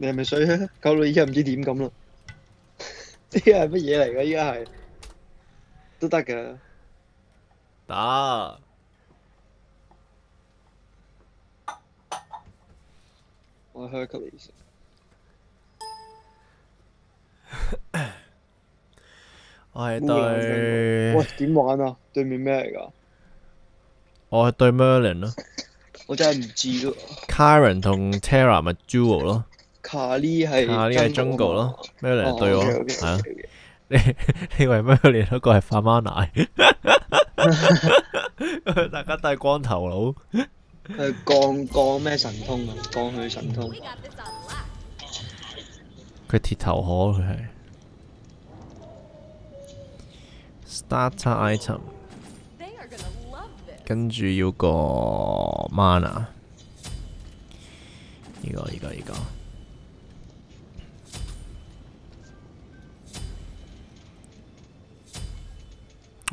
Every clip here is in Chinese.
你係咪水啊？搞到依家唔知點咁啦。呢個係乜嘢嚟㗎？依家係都得㗎。打我係 Hercules。我係喂，對，點玩啊？對面咩嚟㗎？我係對 Merlin 咯我真係唔知咯。，Karen 同 Terra 咪 Duo 咯，卡呢係卡呢個係 Jungle 咯，Merlin 係對我，哦，OK，OK，係啊，你 你以為 Merlin 嗰個係發媽奶？大家都係光頭佬，佢降降咩神通啊？降佢神通。佢鐵頭河佢係 starter item，跟住要個 mana，呢個呢個呢個。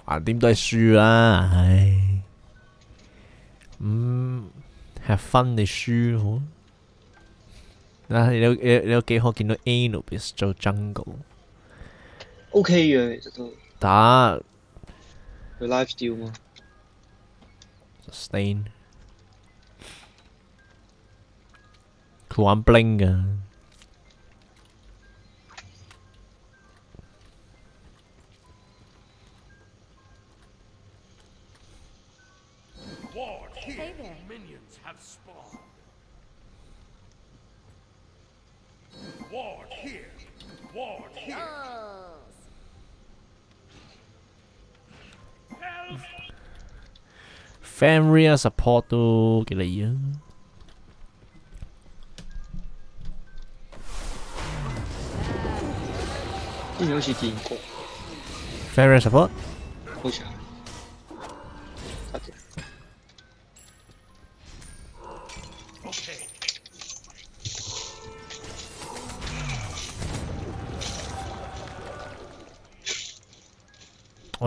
啊，点都系输啦，唉，嗯，吃分你输好。啊，你有你有你有几可见到 Anubis 做 jungle？OK 嘅，都打佢 life steal 嘛，sustain，佢玩 bling 噶。Hey there. Minions have spawned. Ward here. Ward here. Help! Family support 都幾利啊！之前好似見過，Family support 好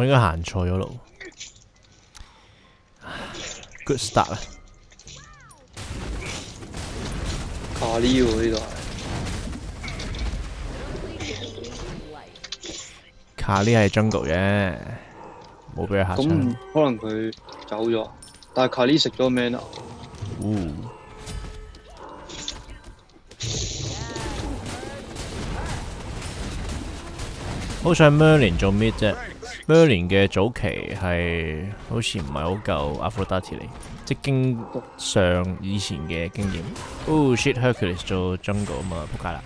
我應該行錯咗路。Good start 啊！卡呢喎呢度係。卡呢係 jungle 嘅，冇俾佢嚇咁親。可能佢走咗，但係卡呢食咗 mana。哦好想 Merlin 做咩啫？Merlin 嘅早期係好似唔係好夠 Aphrodite 嚟，即係經上以前嘅經驗。哦 shit Hercules 做 jungle 啊嘛，扑街啦！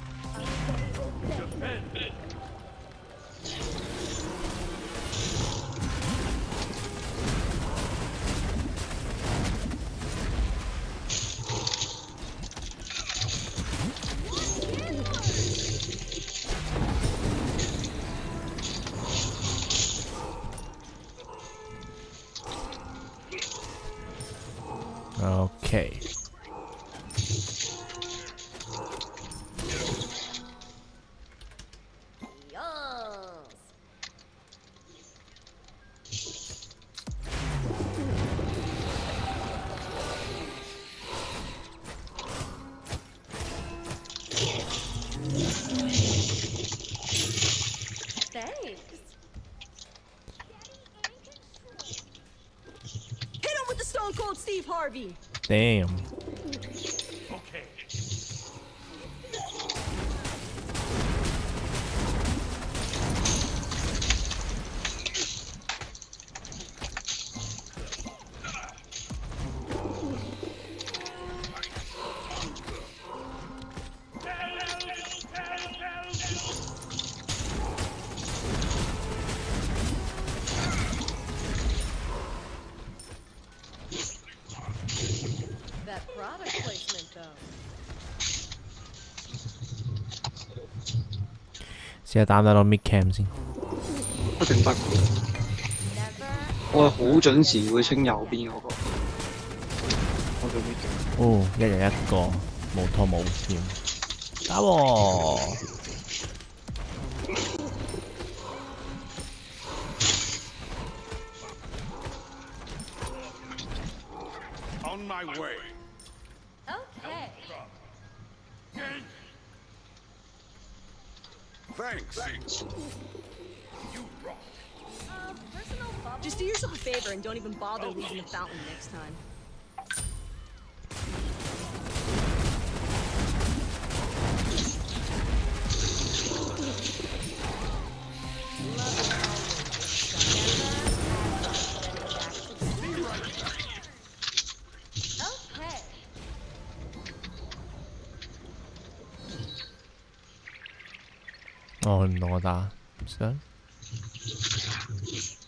RV. Damn. 試下打唔打到 mid cam 先。一定得。我係好準時會清右邊嗰個。我做咩嘅？哦，一人一個，冇拖冇欠，打喎！On my way. Thanks. You rock. Uh, Just do yourself a favor and don't even bother leaving the fountain next time. 哦，佢唔同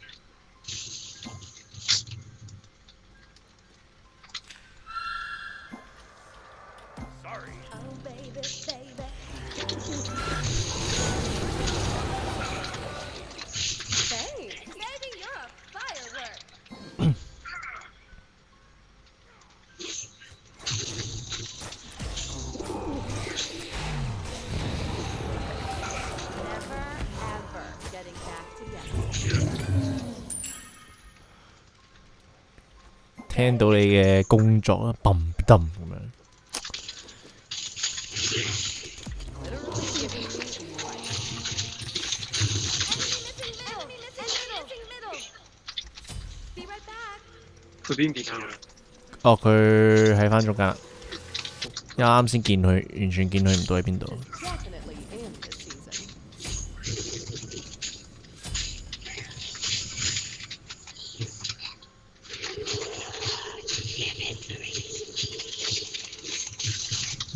聽到你嘅工作啦，嘣噔咁樣。佢邊邊啊？哦，佢喺翻中間，因為啱先見佢，完全見佢唔到喺邊度。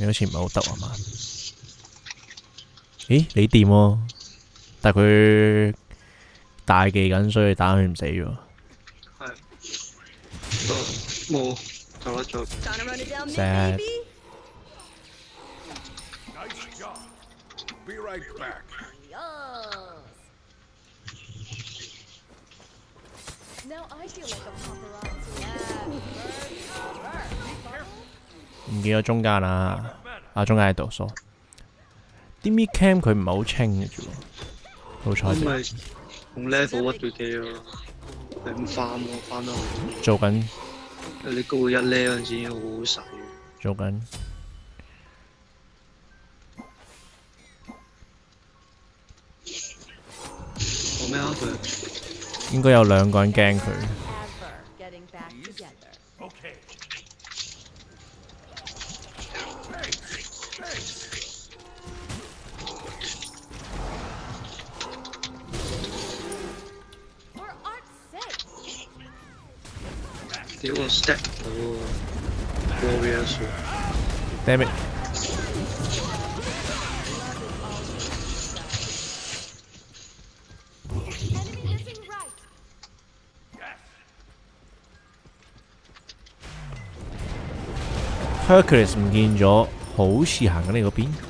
你好似唔系好得啊嘛？咦，你掂喎、啊，但佢大技紧，所以打佢唔死喎。系，冇，Sad。唔見咗中間啦！啊，中間喺度疏。啲 mid cam 佢唔係好清嘅啫喎，好彩啫。咁咪用 level 屈佢機咯，係咁翻咯，翻得好。做緊你高一 level 嗰好好使。做緊。做咩啊佢？應該有兩個人驚佢。屌我 stack 到喎，warrior 數。Damn right. Hercules 唔見咗，好似行緊你嗰邊。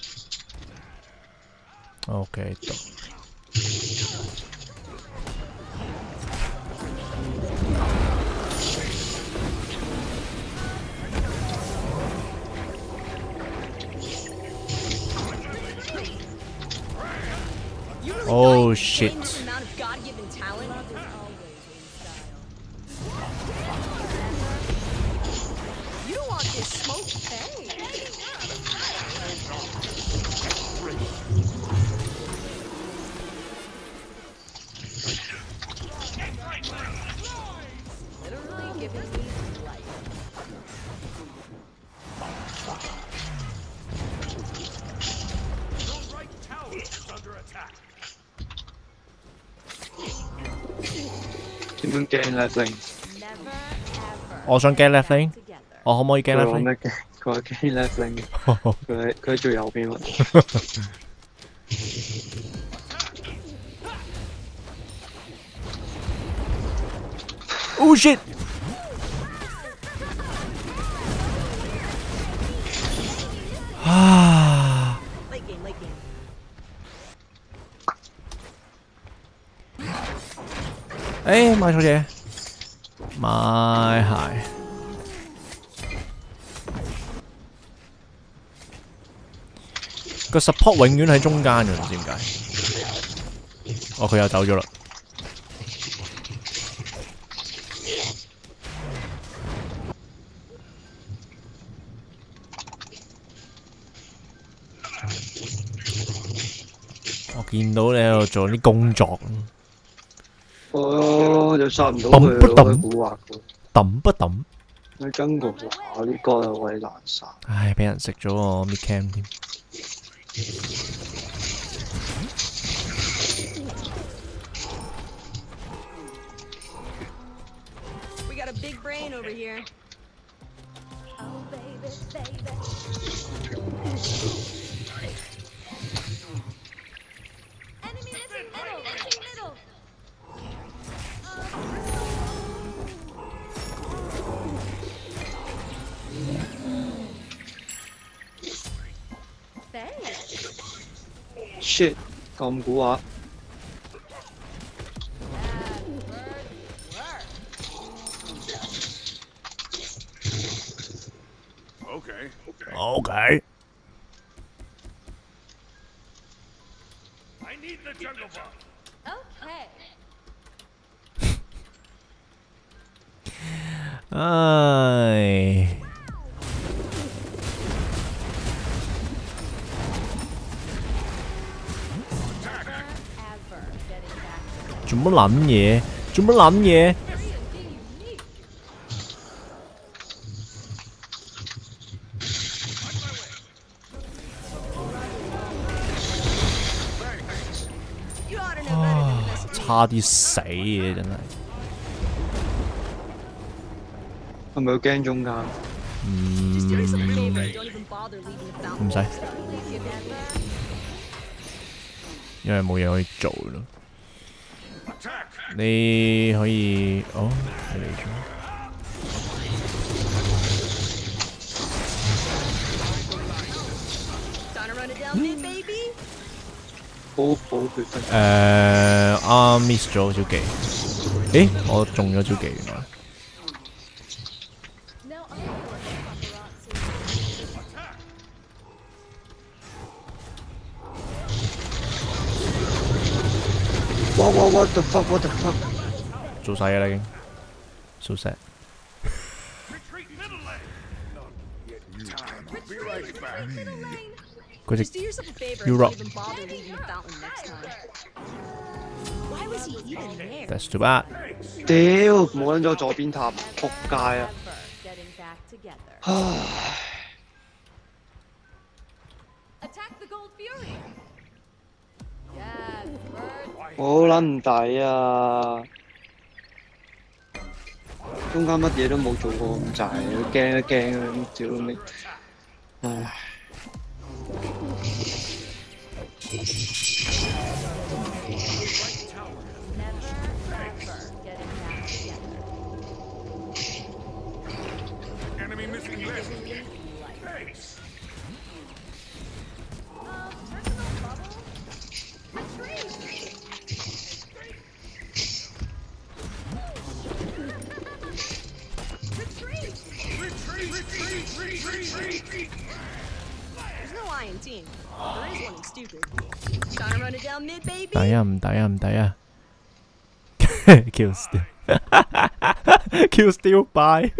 OK 讀。You really Oh, thought you could shit. 驚 left ever. 我想 get left lane，Together. 我可唔可以佢 left 話 lane？咩驚？佢話驚 left lane 嘅，佢喺佢喺最右邊喎。Oh shit！啊！誒買錯嘢，買鞋。個 support 永遠喺中間嘅，唔知點解。哦，佢又走咗啦。我見到你喺度做啲工作，哦，就殺唔到佢，抌不抌好蠱惑不揼？你跟過哇！呢個又位難殺。唉，俾人食咗我 mid cam 添。We got a big brain over here. Oh, baby, baby. shit 咁蛊惑， Okay. OK， I need the jungle buff. Okay. 唉， 做乜谂嘢？做乜谂嘢？啊！差啲死嘢真系，系咪惊中间？嗯，唔使，因为冇嘢可以做咯。你可以哦，你嚟咗。Trying to run it down mid, baby? 好好血分。誒，啱 miss 咗招技。誒，我中咗招技原來。What the fuck what the fuck！做晒嘢啦已經。So sad。Retreat middle lane. Not yet time. Be right back. 嗰隻 Just do yourself a favor You and rock. don't even bother leaving the fountain next time. Why was he even there? That's too bad。屌，冇撚咗左邊塔，仆街啊！Ever getting back together. 唉，我好撚唔抵啊！中間乜嘢都冇做過咁滯，驚一驚啊！屌你，唉。唔抵啊！Kill still。Kill still bye。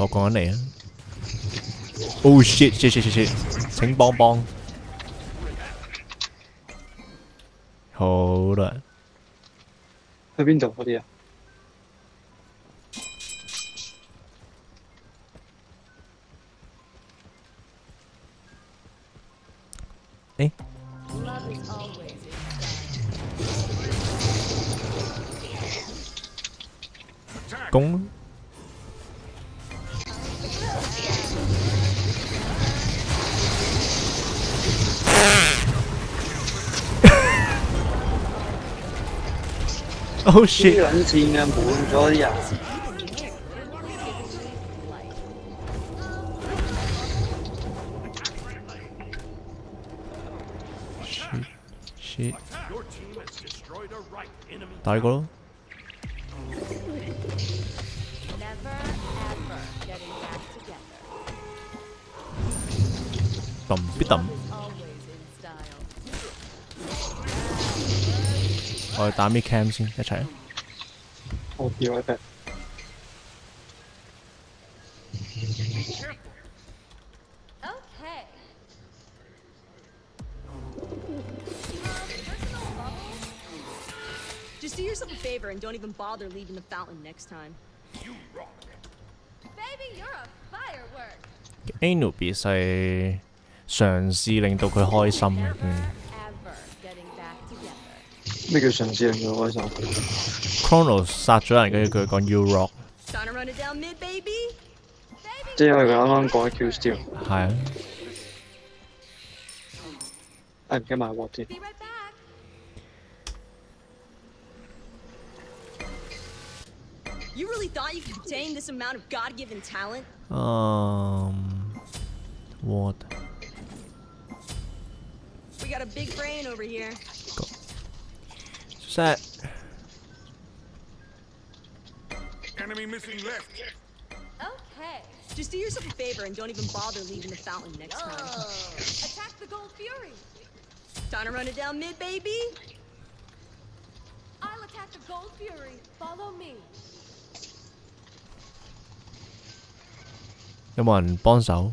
我講緊你啊！Oh shit shit shit shit shit！請幫幫。好啦，去邊度嗰啲啊 in style. 攻。Oh 黐 shit！撚線嘅，滿咗啲人。shit！Your team has destroyed a right enemy. 打呢個咯。Never ever getting back together. 揼必揼，我哋打 mid cam 先，一齊。我叫一隻。Okay. Just do yourself a favor and don't even bother leaving the fountain next time. Baby, you're a firework. Anubis 係嘗試令到佢開心嘅。咩叫上司令到开心？ Chronos 杀咗人，跟住佢讲 You Rock， Trying to run it down mid, baby? 即系因为佢啱啱讲咗 Q steal，系啊。诶唔记得买镬添。 Be right back. You really thought you could contain this amount of God-given talent? Um, what? We got a big brain over here. set. Enemy missing left. Okay. Just do yourself a favor and don't even bother leaving the fountain next time. Attack the gold fury. Time to run it down mid, baby. I'll attack the gold fury. Follow me. Come on, 幫手。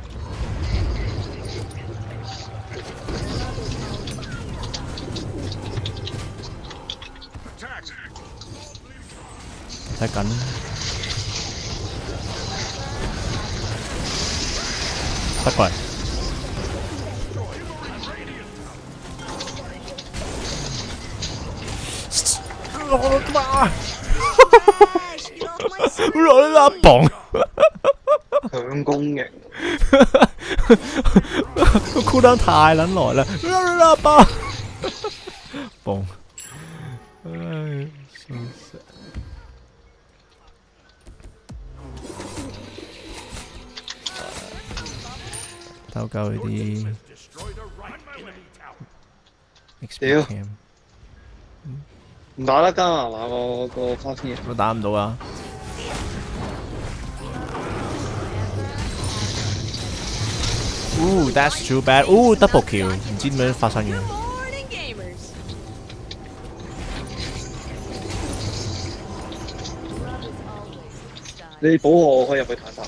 太干了，太快我他妈！我老拉成功 裤裆太难弄了，拉 嘣巴，崩，哎，伤死了！刀高一点，对哟，哪来干嘛？我我我打你，我打唔到啊！Ooh, that's too bad. Ooh, double kill. 唔知点样发生嘅。你补我，我可以入去坦杀。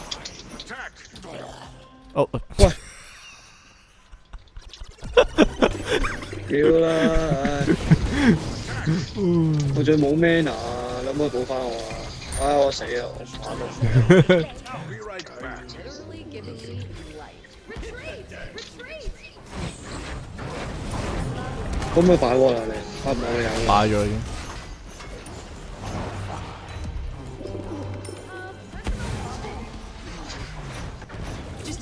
哦、喂，屌啦！我最冇 man 啊，你可唔可以补翻我啊？唉、我死啊，我玩到。可唔可以擺鑊啦你？啊唔係我有擺咗已經。Just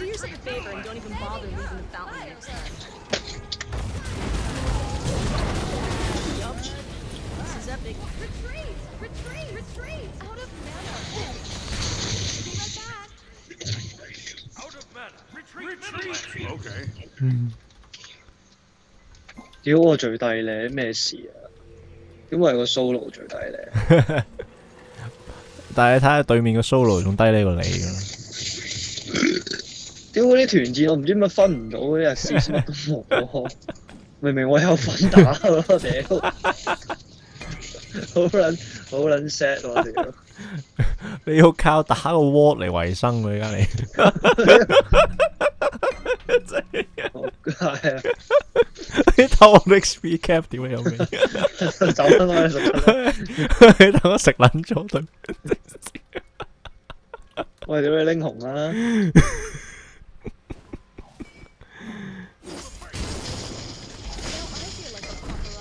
屌我最低咧，咩事啊？點解係個 solo 最低咧？但係你睇下對面個 solo 仲低呢過你㗎。屌嗰啲團戰我唔知點解分唔到嗰啲 assist 乜都冇喎，明明我有份打咯，屌！好撚好撚 sad 喎屌！你要靠打個 ward 嚟維生喎，而家你。係啊，你偷我 XP cap 屌你有味？走啦我十七，你等我食撚咗對。喂屌你拎紅啦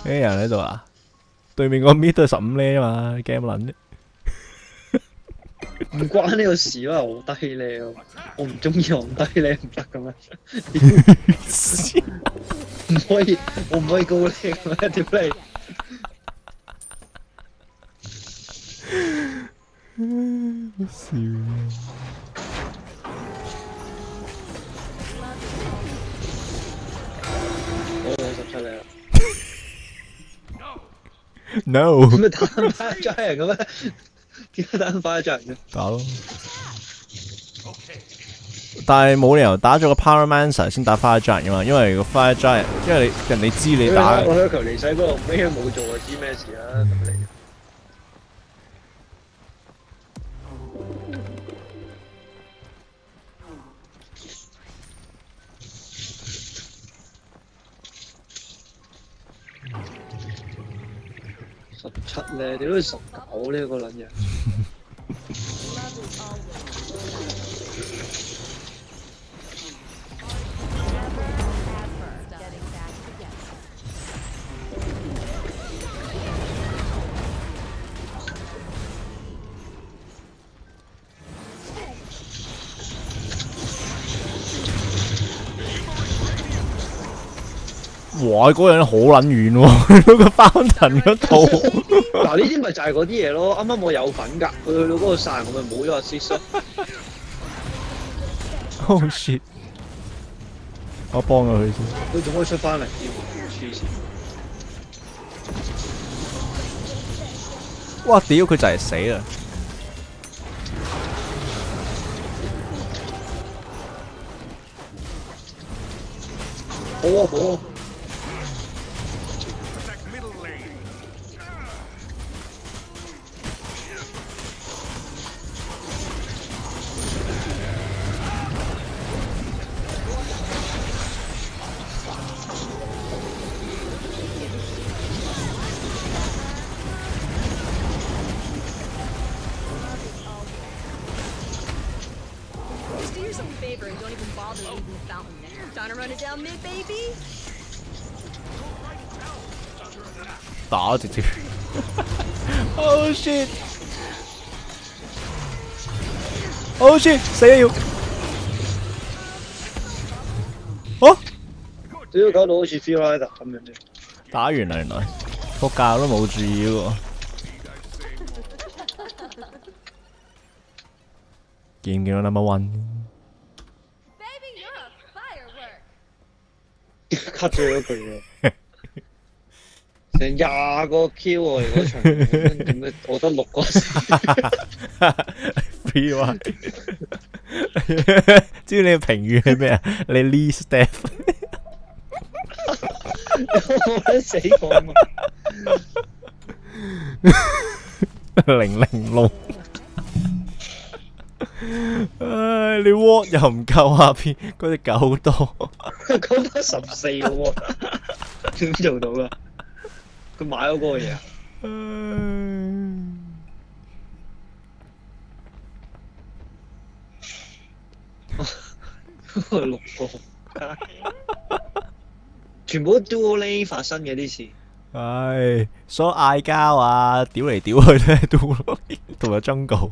！A 人喺度啊？對面個 mid 都係十五呢嘛，game 撚啫。唔關呢個事咯，好低咧咯，我唔中意紅低咧唔得嘅咩？唔可以，我唔可以高呢嘅咩？屌你！笑我有十七咧，No，咁咪打翻 giant 嘅咩？點解打翻 giant 嘅？打咯。但係冇理由打咗個 Pyromancer 先打 Fire Giant 噶嘛，因為個 Fire Giant，因為你人哋知你打我喺球離世嗰度咩都冇做啊，知咩事啊？咁你七咧，屌你十九呢個撚嘢！哇！嗰個人好撚遠喎，去到個 fountain 嗰度。嗱呢啲咪就係嗰啲嘢咯，啱啱我有份㗎，佢去到嗰個殺人我咪冇咗 assist 咯。Oh shit！我幫咗佢先。佢仲可以出翻嚟添，黐線！哇！屌佢就係死啦！好啊好啊，bother leaving the fountain next time. Trying to run it down mid, baby? 打直接。Oh shit！Oh shit！死啊要！哦，屌搞到好似 Feel Rider 咁樣啫。打完啦原來，仆街都冇注意喎。見唔見到 number one？Baby, you're a firework. Cut 咗嗰句喎。成廿個 Q 喎，如果場點解我得六個先？Free one。知唔知你嘅評語係咩啊？你 least step 我覺得死過啊嘛！零零六。你 what 又唔夠下邊嗰只狗多，講得十四個喎，點做到噶？佢買咗嗰個嘢啊？六個，全部都 lane 發生嘅啲事。唉，所有嗌交啊，屌嚟屌去都係 do 咯，同埋中告。